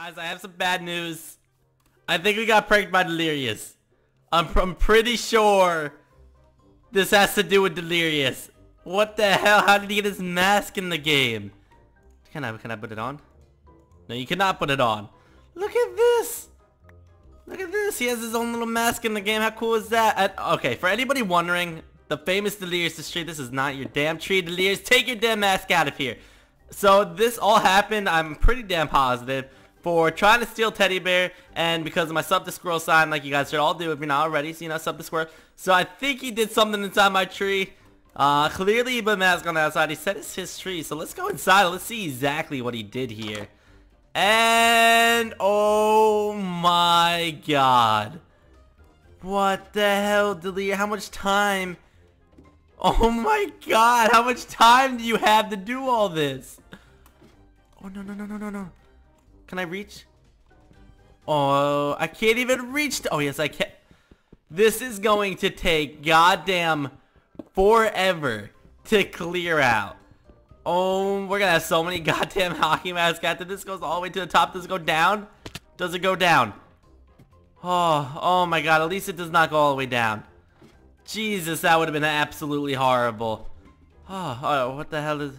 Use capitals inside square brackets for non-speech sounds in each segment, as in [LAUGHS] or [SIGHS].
Guys, I have some bad news. I think we got pranked by Delirious. I'm, I'm pretty sure this has to do with Delirious. What the hell? How did he get his mask in the game? Can I, can I put it on? No, you cannot put it on. Look at this. Look at this. He has his own little mask in the game. How cool is that? I, okay, for anybody wondering, the famous Delirious tree, this is not your damn tree, Delirious. Take your damn mask out of here. So this all happened, I'm pretty damn positive, for trying to steal Teddy Bear and because of my sub to squirrel sign like you guys should all do if you're not already, so you know, sub to squirrel. So I think he did something inside my tree. Uh, clearly he put a mask on the outside. He said it's his tree. So let's go inside. Let's see exactly what he did here. And oh my god. What the hell, Delia? How much time? Oh my god, how much time do you have to do all this? Oh no no no no no no. Can I reach? Oh, I can't even reach. Oh yes, I can. This is going to take goddamn forever to clear out. Oh, we're gonna have so many [LAUGHS] goddamn hockey masks after this goes all the way to the top. Does it go down? Does it go down? Oh, oh my god, at least it does not go all the way down. Jesus, that would have been absolutely horrible. [SIGHS] Oh, oh, what the hell is...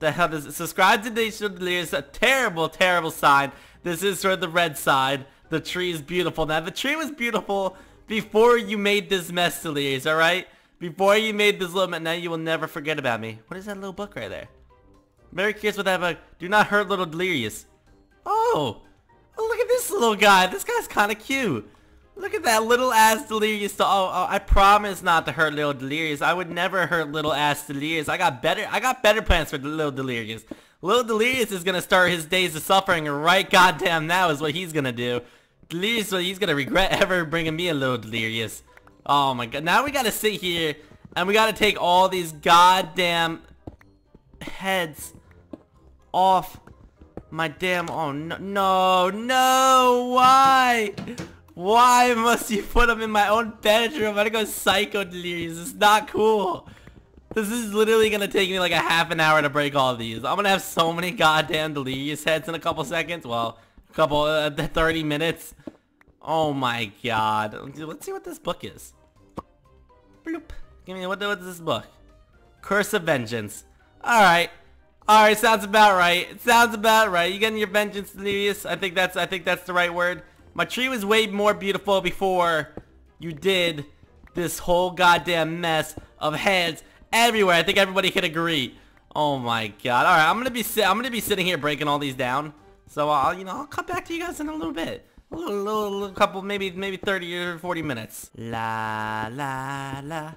The hell is... Subscribe to Nation of Delirious. A terrible, terrible sign. This is sort of the red side. The tree is beautiful. Now, the tree was beautiful before you made this mess, Delirious, alright? Before you made this little mess, now you will never forget about me. What is that little book right there? Very curious what that book... Do not hurt little Delirious. Oh! Oh, look at this little guy. This guy's kind of cute. Look at that little ass Delirious. Oh, oh, I promise not to hurt little Delirious. I would never hurt little ass Delirious. I got better. I got better plans for little Delirious. Little Delirious is gonna start his days of suffering right goddamn now is what he's gonna do. Delirious, well, he's gonna regret ever bringing me a little Delirious. Oh my god. Now we gotta sit here and we gotta take all these goddamn heads off my damn. Oh no, no, no! Why? Why must you put them in my own bedroom? I'm gonna go psycho delirious. It's not cool. This is literally gonna take me like a half an hour to break all these. I'm gonna have so many goddamn delirious heads in a couple seconds. Well, a couple, uh, 30 minutes. Oh my god. Let's see what this book is. Bloop. Give me, what, what is this book? Curse of Vengeance. Alright. Alright, sounds about right. It sounds about right. You getting your vengeance, delirious? I think that's, I think that's the right word. My tree was way more beautiful before you did this whole goddamn mess of heads everywhere. I think everybody can agree. Oh my god. All right, I'm gonna be I'm gonna be sitting here breaking all these down. So I'll you know I'll come back to you guys in a little bit. A little, little, little couple, maybe maybe 30 or 40 minutes. La la la.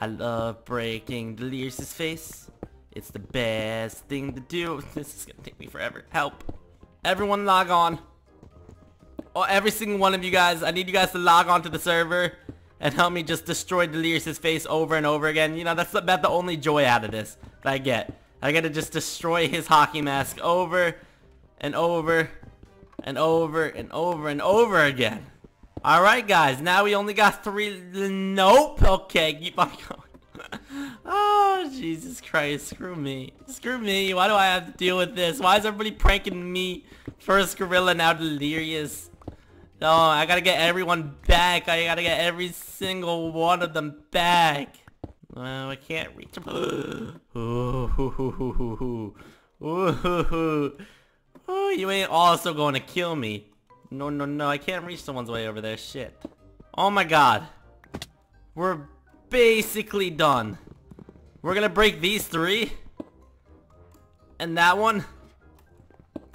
I love breaking Delirious's face. It's the best thing to do. [LAUGHS] This is gonna take me forever. Help. Everyone log on oh, every single one of you guys, I need you guys to log on to the server and help me just destroy Delirious's face over and over again. You know, that's about the only joy out of this that I get. I gotta just destroy his hockey mask over and over and over and over and over again. Alright guys, now we only got three, nope, okay, keep on going. [LAUGHS] oh, Jesus Christ, screw me. Screw me, why do I have to deal with this? Why is everybody pranking me? First Gorilla, now Delirious. No, I gotta get everyone back. I gotta get every single one of them back. Well, I can't reach them. [GASPS] ooh, ooh, ooh, ooh, you ain't also going to kill me. No, no, no. I can't reach someone's way over there. Shit. Oh my god. We're basically done. We're gonna break these three. And that one.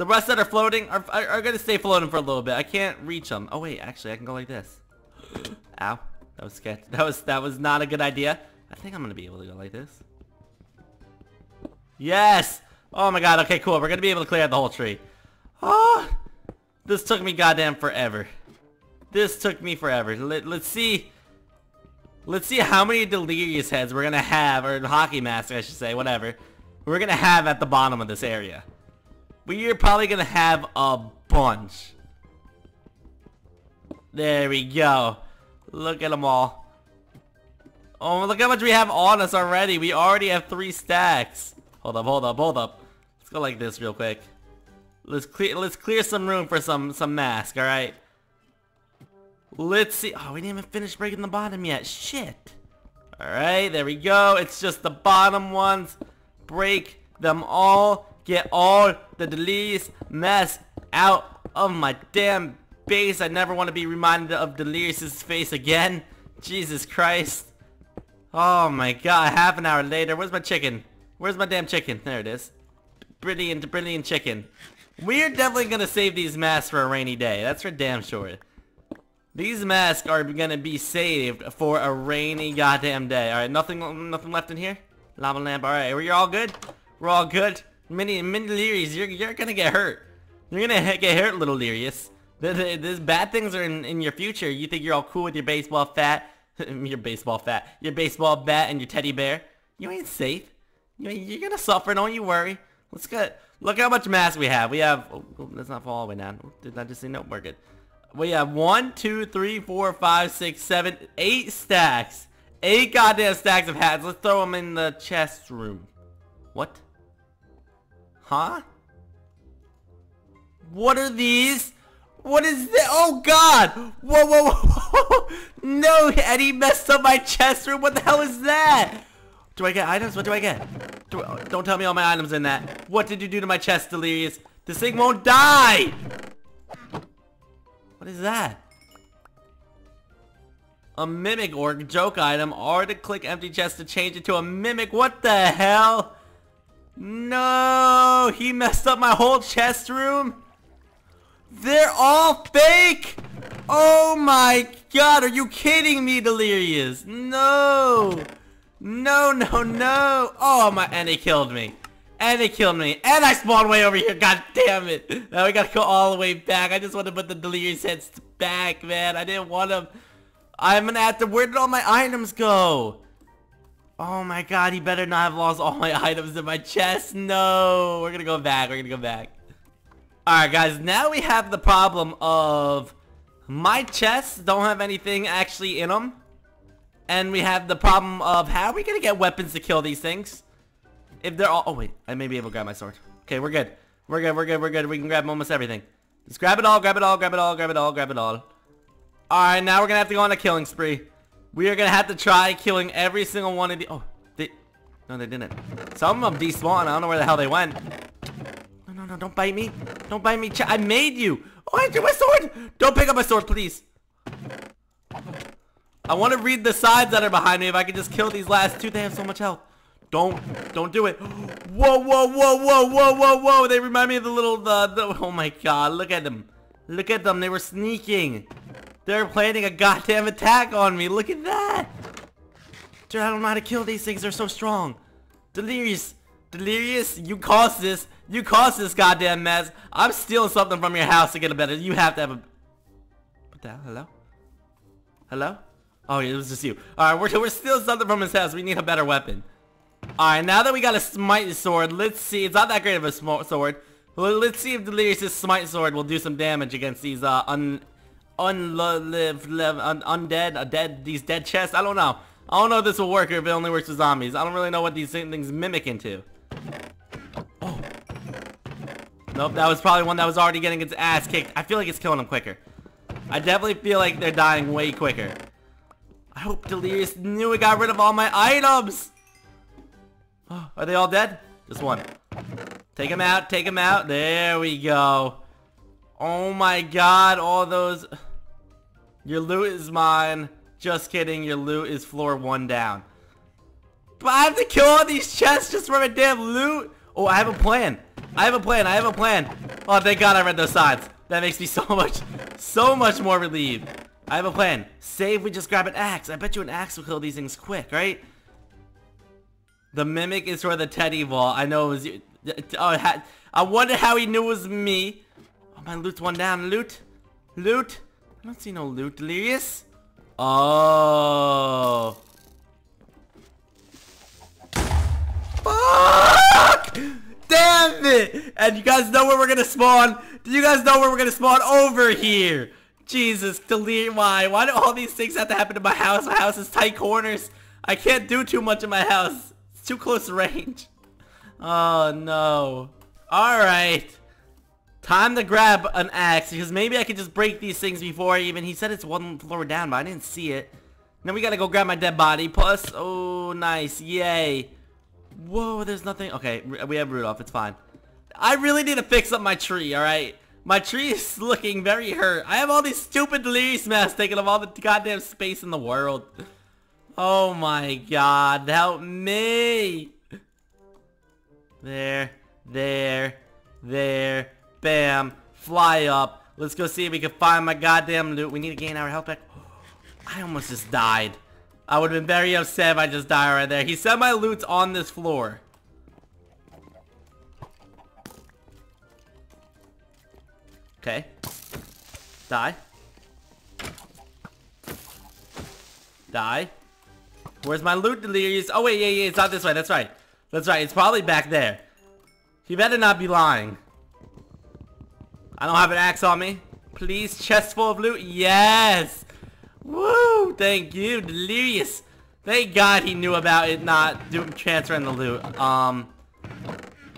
The rest that are floating are, are, are to stay floating for a little bit. I can't reach them. Oh, wait. Actually, I can go like this. [GASPS] Ow. That was sketch. That was, that was not a good idea. I think I'm to be able to go like this. Yes! Oh my god. Okay, cool. We're to be able to clear out the whole tree. Oh! This took me goddamn forever. This took me forever. Let, let's see... Let's see how many delirious heads we're gonna have, or hockey masks, I should say, whatever. We're gonna have at the bottom of this area. We're probably gonna have a bunch. There we go. Look at them all. Oh, look how much we have on us already. We already have three stacks. Hold up, hold up, hold up. Let's go like this real quick. Let's clear let's clear some room for some some mask, alright? Let's see. Oh, we didn't even finish breaking the bottom yet. Shit. Alright, there we go. It's just the bottom ones. Break them all. Get all the Delirious mess out of my damn base. I never want to be reminded of Delirious's face again. Jesus Christ. Oh my god, half an hour later. Where's my chicken? Where's my damn chicken? There it is. Brilliant, brilliant chicken. We're definitely gonna save these masks for a rainy day. That's for damn sure. These masks are gonna be saved for a rainy goddamn day. Alright, nothing nothing left in here? Lava lamp. Alright, we're all good? We're all good? Mini, mini Lyrius, you're, you're gonna get hurt. You're gonna get hurt, little Lyrius. These bad things are in, in your future. You think you're all cool with your baseball fat, [LAUGHS] your baseball fat, your baseball bat and your teddy bear. You ain't safe. You you're gonna suffer, don't you worry. Let's get, look how much mass we have. We have, oh, oh, let's not fall all the way down. Did I just say no? We're good. We have one, two, three, four, five, six, seven, eight stacks. Eight goddamn stacks of hats. Let's throw them in the chest room. What? Huh? What are these? What is that? Oh god! Whoa, whoa, [LAUGHS] whoa! no, Eddie messed up my chest room. What the hell is that? Do I get items? What do I get? Do I, don't tell me all my items in that. What did you do to my chest, Delirious? This thing won't die! What is that? A mimic or joke item or to click empty chest to change it to a mimic. What the hell? No! He messed up my whole chest room? They're all fake! Oh my god, are you kidding me, Delirious? No! No, no, no! Oh my, and he killed me. And he killed me. And I spawned way over here, [LAUGHS] god damn it! Now we gotta go all the way back. I just want to put the Delirious heads back, man. I didn't want them. I'm gonna have to, where did all my items go? Oh my god, he better not have lost all my [LAUGHS] items in my chest. No, we're gonna go back, we're gonna go back. Alright guys, now we have the problem of my chests don't have anything actually in them. And we have the problem of how are we to get weapons to kill these things? If they're all... Oh wait, I may be able to grab my sword. Okay, we're good. We're good, we're good, we're good. We can grab almost everything. Just grab it all, grab it all, grab it all, grab it all, grab it all. Alright, now we're to have to go on a killing spree. We are to have to try killing every single one of the... Oh, they... No, they didn't. Some of them despawned. I don't know where the hell they went no, no, no, don't bite me. Don't bite me. Ch I made you. Oh, I threw my sword. Don't pick up my sword, please. I want to read the sides that are behind me. If I can just kill these last two, they have so much health. Don't, don't do it. [GASPS] Whoa, whoa, whoa, whoa, whoa, whoa, whoa. They remind me of the little, the, the, oh my god, look at them. Look at them, they were sneaking. They're planning a goddamn attack on me. Look at that. Dude, I don't know how to kill these things. They're so strong. Delirious. Delirious, you caused this. You caused this goddamn mess. I'm stealing something from your house to get a better. You have to have a... What the hell? Hello? Hello? Oh, it was just you. Alright, we're, we're stealing something from his house. We need a better weapon. Alright, now that we got a smite sword, let's see. It's not that great of a sword. Let's see if Delirious' smite sword will do some damage against these uh, un... Unlive, un, undead, a dead, these dead chests. I don't know. I don't know if this will work or if it only works with zombies. I don't really know what these things mimic into. Oh. Nope, that was probably one that was already getting its ass kicked. I feel like it's killing them quicker. I definitely feel like they're dying way quicker. I hope Delirious knew it got rid of all my items. Oh, are they all dead? Just one. Take him out, take him out. There we go. Oh my god, all those... Your loot is mine. Just kidding, your loot is floor one down. But I have to kill all these chests just for my damn loot? Oh, I have a plan. I have a plan. I have a plan. Oh, thank God I read those signs. That makes me [LAUGHS] so much, so much more relieved. I have a plan. Say if we just grab an axe. I bet you an axe will kill these things quick, right? The mimic is for the teddy ball. I know it was you. Oh, I wonder how he knew it was me. Oh, my loot's one down. Loot. Loot. I don't see no loot. Delirious. Oh. Fuck! Damn it! And you guys know where we're gonna spawn? Do you guys know where we're gonna spawn? Over here! Jesus, delete why? Why do all these things have to happen to my house? My house is tight corners. I can't do too much in my house. It's too close range. [LAUGHS] Oh no. Alright. Time to grab an axe because maybe I could just break these things before even. He said it's one floor down, but I didn't see it. Now we gotta go grab my dead body. Plus, oh, nice. Yay. Whoa, there's nothing. Okay, we have Rudolph. It's fine. I really need to fix up my tree, alright? My tree is [LAUGHS] looking very hurt. I have all these stupid delirious masks taking up all the goddamn space in the world. Oh my god, help me! There, there, there, bam, fly up. Let's go see if we can find my goddamn loot. We need to gain our health back. I almost just died. I would have been very upset if I just died right there. He said my loot's on this floor. Okay. Die. Die. Where's my loot delirious? Oh wait, yeah, yeah, it's not this way. That's right. That's right. It's probably back there. He better not be lying. I don't have an axe on me. Please, chest full of loot. Yes. Woo! Thank you, delirious. Thank God he knew about it not doing transferring the loot. Um,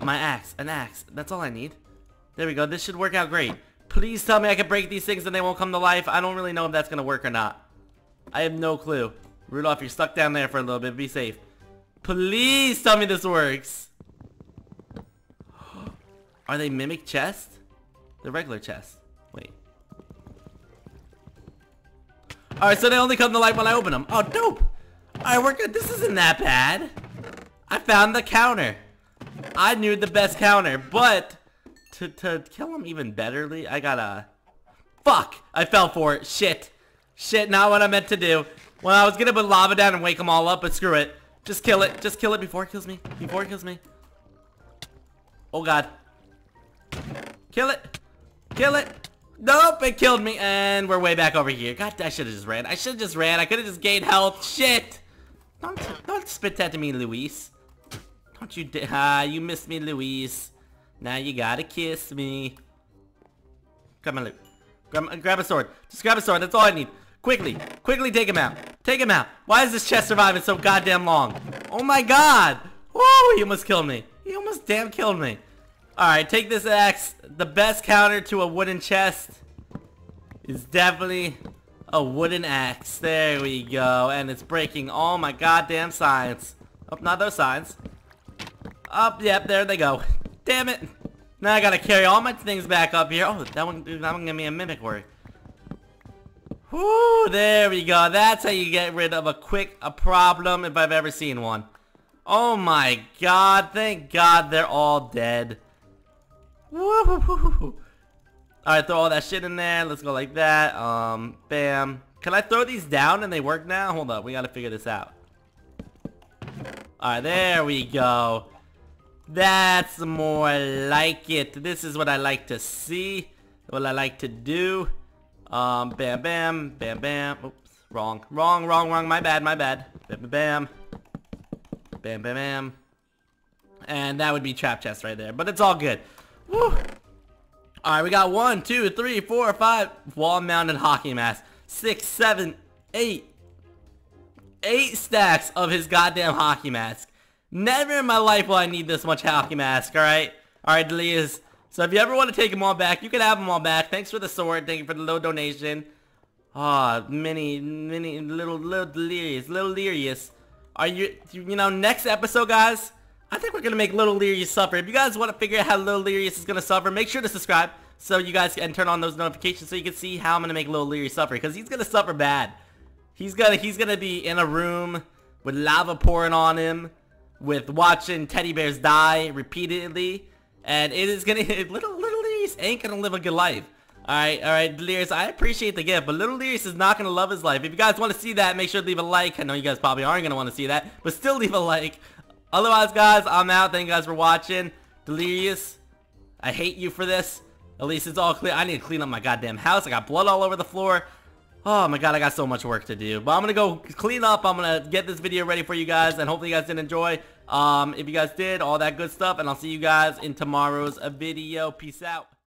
my axe, an axe. That's all I need. There we go. This should work out great. Please tell me I can break these things and they won't come to life. I don't really know if that's to work or not. I have no clue. Rudolph, you're stuck down there for a little bit. Be safe. Please tell me this works. [GASPS] Are they mimic chest? The regular chest. Wait. Alright, so they only come to light when I open them. Oh, dope. Alright, we're good. This isn't that bad. I found the counter. I knew the best counter, but to, to kill him even betterly, I gotta... Fuck! I fell for it. Shit. Shit, not what I meant to do. Well, I was gonna put lava down and wake them all up, but screw it. Just kill it. Just kill it before it kills me. Before it kills me. Oh, God. Kill it. Kill it. Nope, it killed me. And we're way back over here. God, I should have just ran. I should have just ran. I could have just gained health. Shit. Don't, don't spit that to me, Luis. Don't you [LAUGHS] Ah, you missed me, Luis. Now you gotta kiss me. Come on, loot. Grab, grab a sword. Just grab a sword. That's all I need. Quickly. Quickly take him out. Take him out. Why is this chest surviving so goddamn long? Oh my god. Whoa, he almost killed me. He almost damn killed me. Alright, take this axe. The best counter to a wooden chest is definitely a wooden axe. There we go. And it's breaking all my goddamn signs. Oh, not those signs. Up, oh, yep, there they go. Damn it! Now I gotta carry all my things back up here. Oh, that one, that one gave me a mimic worry. Whoo, there we go. That's how you get rid of a quick a problem if I've ever seen one. Oh my god, thank god they're all dead. Alright, throw all that shit in there. Let's go like that. Um, bam. Can I throw these down and they work now? Hold up, we gotta figure this out. Alright, there we go. That's more like it. This is what I like to see. What I like to do. Um, bam, bam, bam, bam. Oops, wrong, wrong, wrong, wrong. My bad, my bad. Bam, bam, bam. Bam, bam, bam. And that would be trap chest right there. But it's all good. Woo. Alright, we got one, two, three, four, five. Wall-mounted hockey mask. Six, seven, eight. Eight stacks of his goddamn hockey mask. Never in my life will I need this much hockey mask, alright? Alright, Delias. So if you ever want to take them all back, you can have them all back. Thanks for the sword. Thank you for the little donation. Ah, oh, many, many, little, little delirious, little delirious. Are you, you know, next episode, guys, I think we're going to make Little Delirious suffer. If you guys want to figure out how Little Delirious is going to suffer, make sure to subscribe so you guys can turn on those notifications so you can see how I'm going to make Little Delirious suffer. Because he's going to suffer bad. He's going to, he's going to be in a room with lava pouring on him with watching teddy bears die repeatedly. And it is gonna, [LAUGHS] little, little Delirious ain't gonna live a good life. Alright, alright, Delirious, I appreciate the gift, but Little Delirious is not gonna love his life. If you guys want to see that, make sure to leave a like. I know you guys probably aren't gonna want to see that, but still leave a like. Otherwise, guys, I'm out. Thank you guys for watching. Delirious, I hate you for this. At least it's all clear. I need to clean up my goddamn house. I got blood all over the floor. Oh my god, I got so much work to do. But I'm gonna go clean up. I'm gonna get this video ready for you guys, and hopefully you guys did enjoy. Um, if you guys did, all that good stuff, and I'll see you guys in tomorrow's video. Peace out.